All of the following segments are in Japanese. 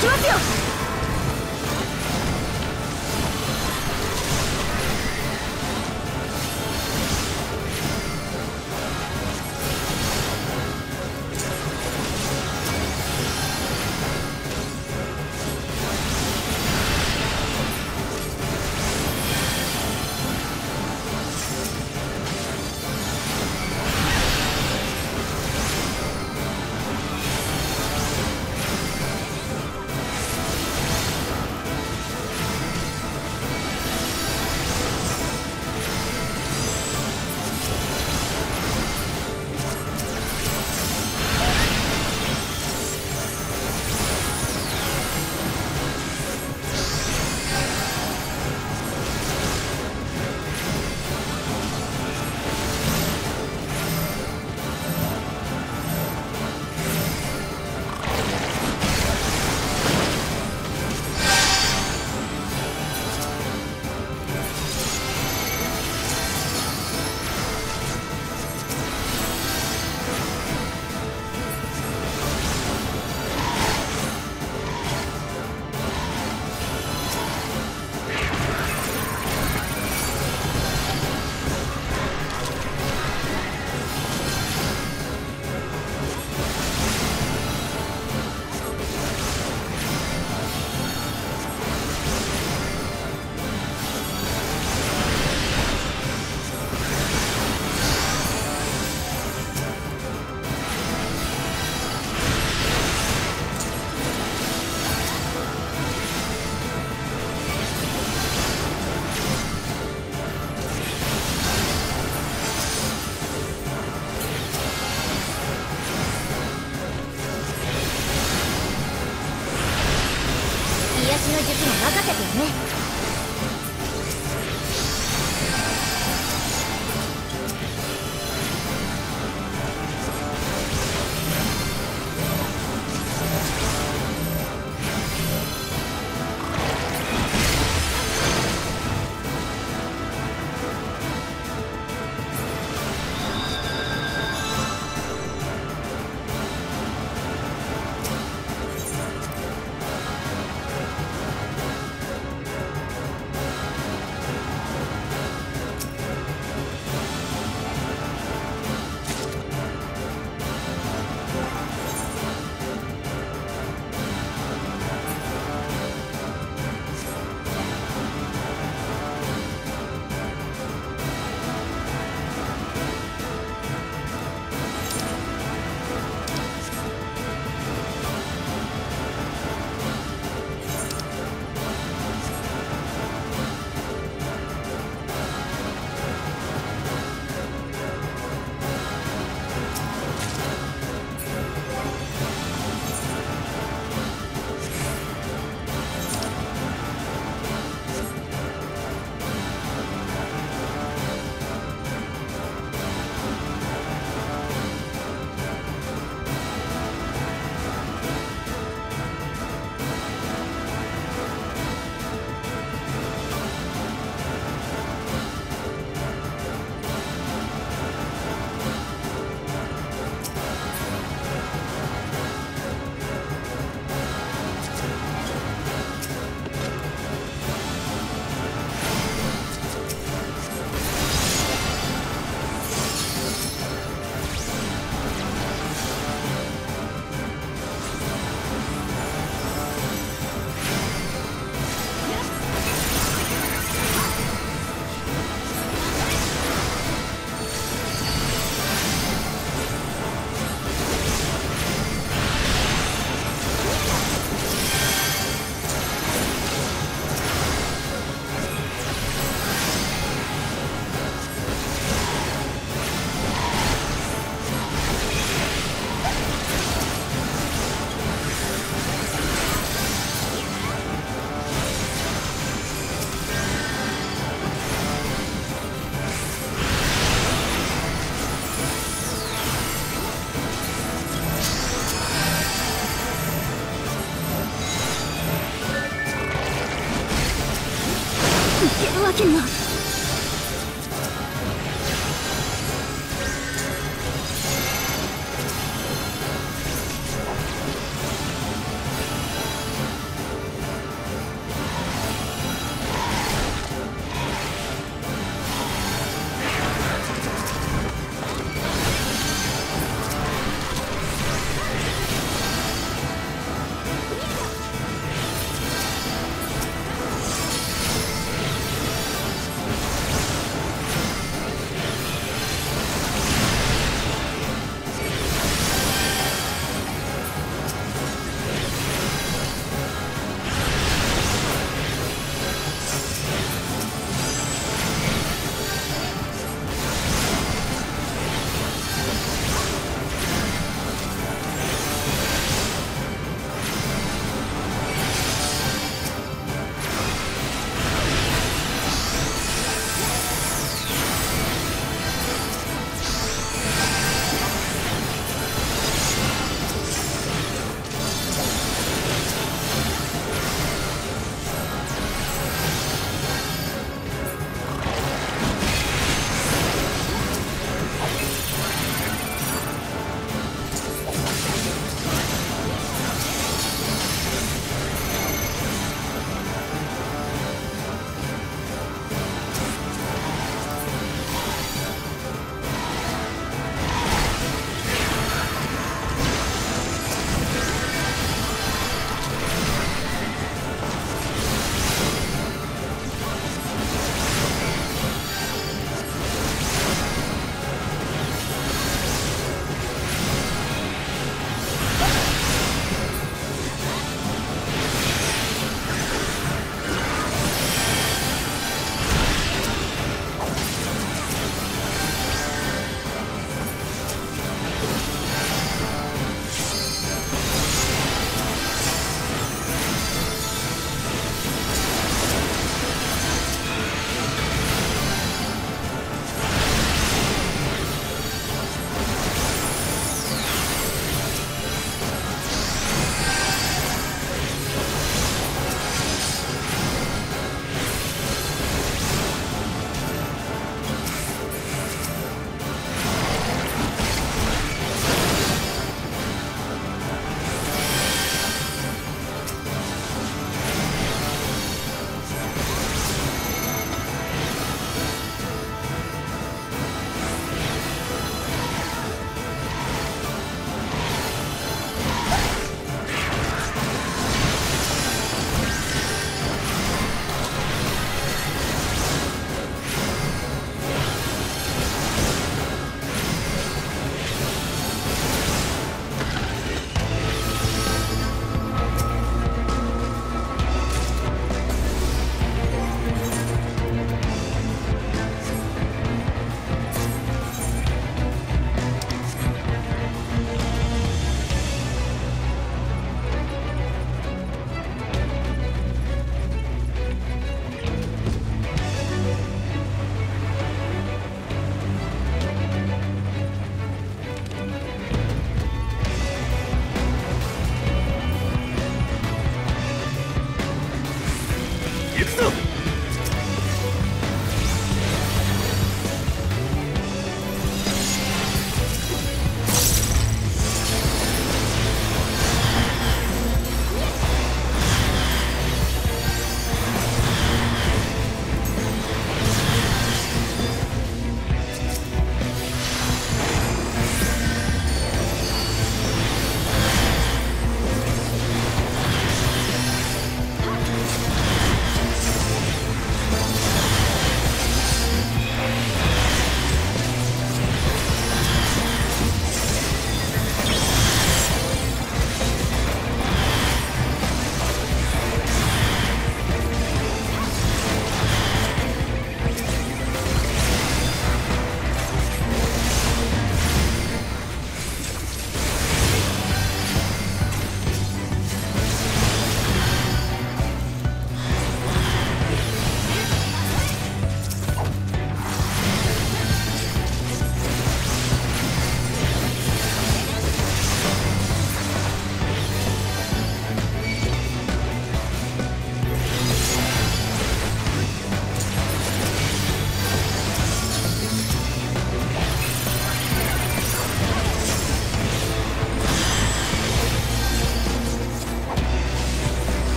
きますよ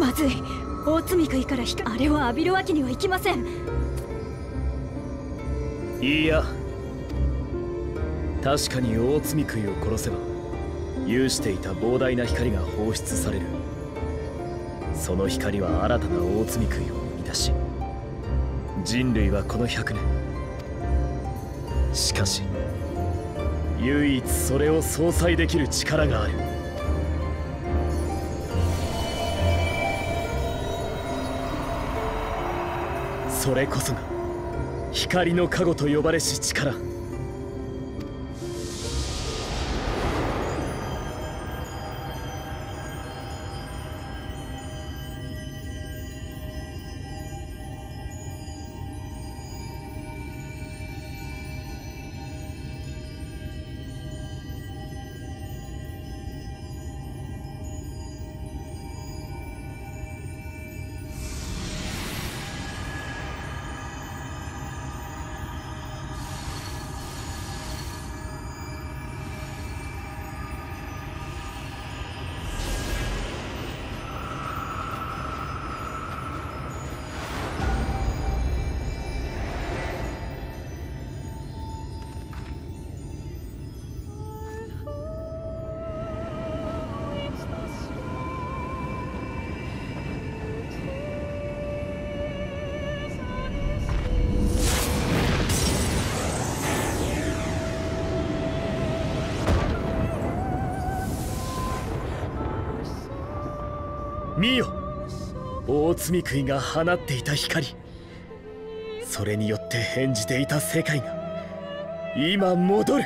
まずい。大積食いから光あれを浴びるわけにはいきません。いや。確かに大積食いを殺せば有していた膨大な光が放出される。その光は新たな大積食いを生み出し人類はこの100年。しかし唯一それを相殺できる力がある。それこそが光の加護と呼ばれし力。大罪食いが放っていた光。それによって変じていた世界が今戻る。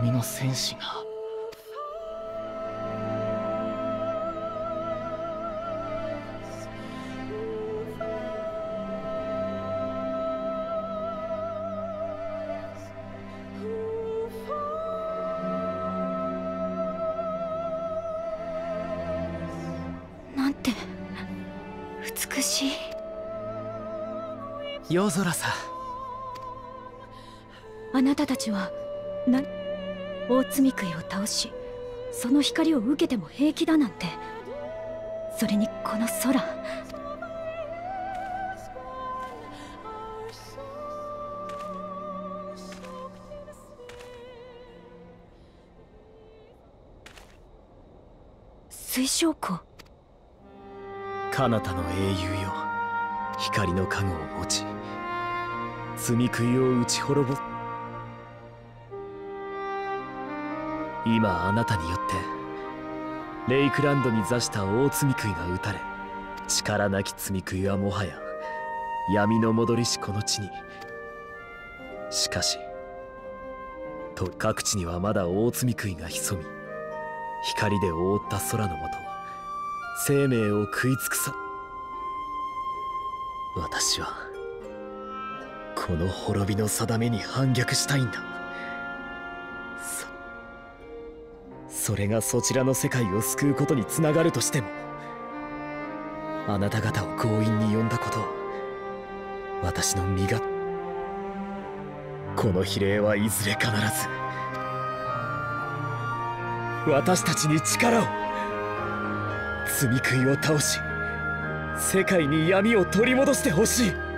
闇の戦士が。なんて美しい。夜空さあなたたちはな大積食いを倒しその光を受けても平気だなんて。それにこの空。水晶湖彼方の英雄よ。光の加護を持ち積み食いを打ち滅ぼ今あなたによってレイクランドに座した大積み食いが撃たれ力なき積み食いはもはや闇の戻りしこの地に。しかしと各地にはまだ大積み食いが潜み光で覆った空のもと生命を食い尽くさ。私はこの滅びの定めに反逆したいんだ。それがそちらの世界を救うことにつながるとしてもあなた方を強引に呼んだことは私の身がこの比例はいずれ必ず私たちに力を積み食いを倒し世界に闇を取り戻してほしい。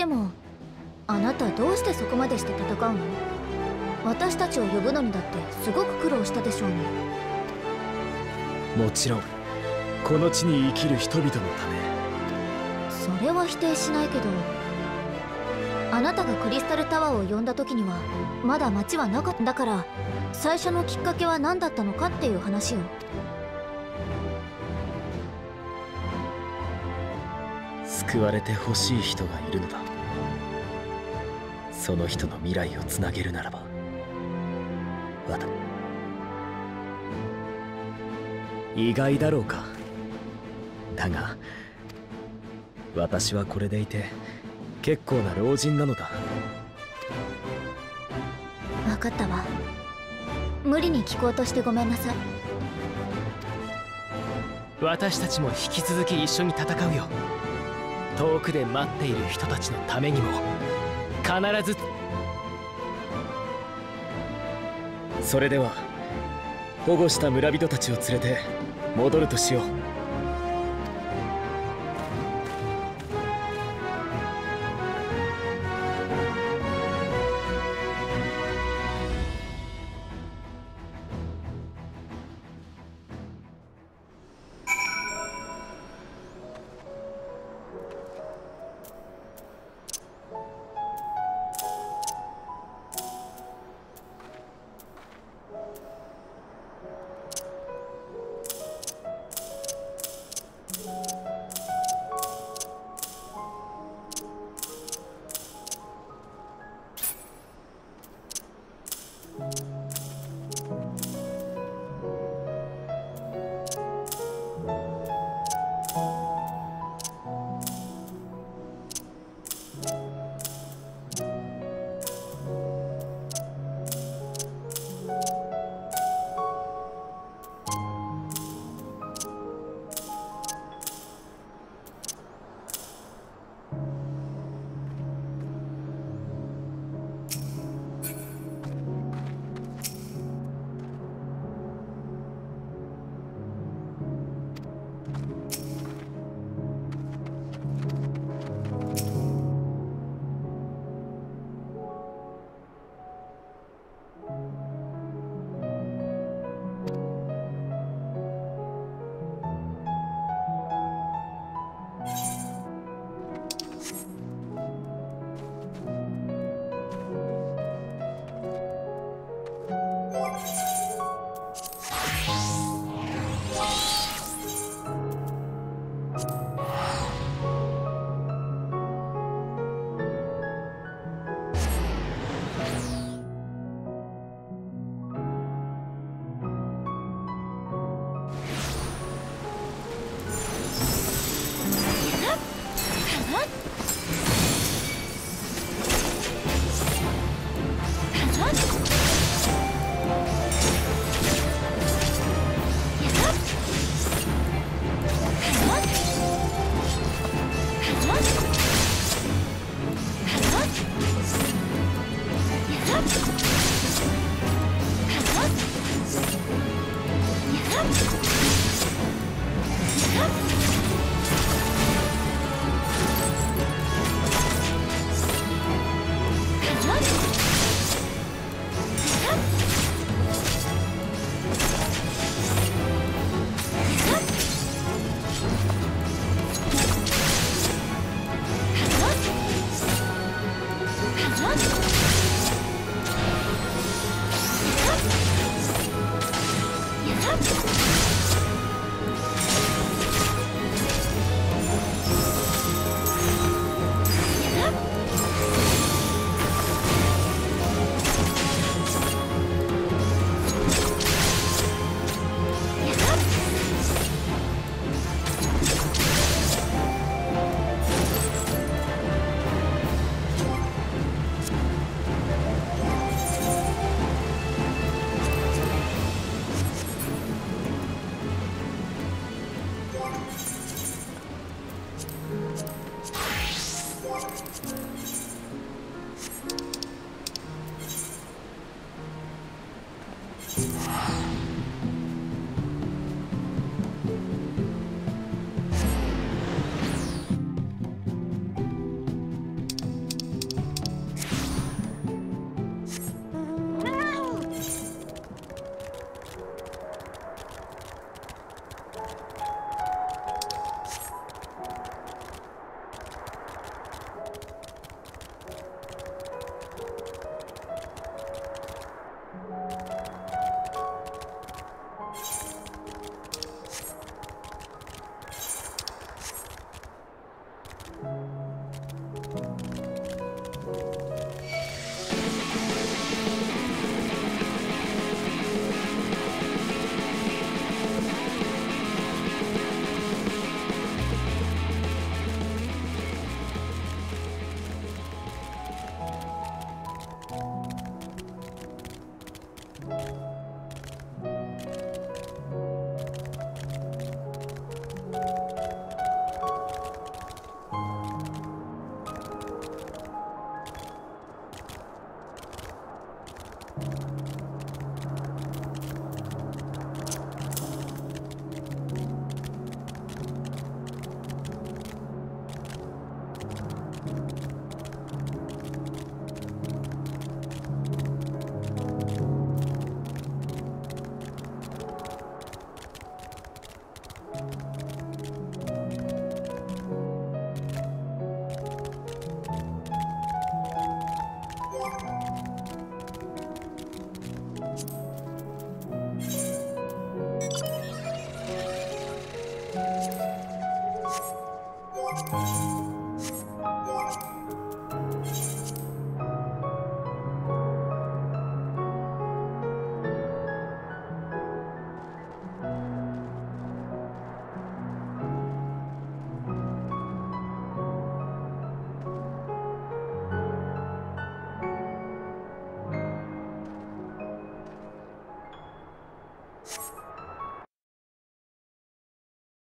してもあなたどうしてそこまでして戦うの？私たちを呼ぶのにだってすごく苦労したでしょうにもちろんこの地に生きる人々のため。それは否定しないけどあなたがクリスタルタワーを呼んだ時にはまだ町はなかった。だから最初のきっかけは何だったのかっていう話を救われてほしい人がいるのだその人の未来をつなげるならばわた意外だろうか。だが私はこれでいて結構な老人なのだ。分かったわ。無理に聞こうとしてごめんなさい。私たちも引き続き一緒に戦うよ。遠くで待っている人たちのためにも必ず。それでは保護した村人たちを連れて戻るとしよう。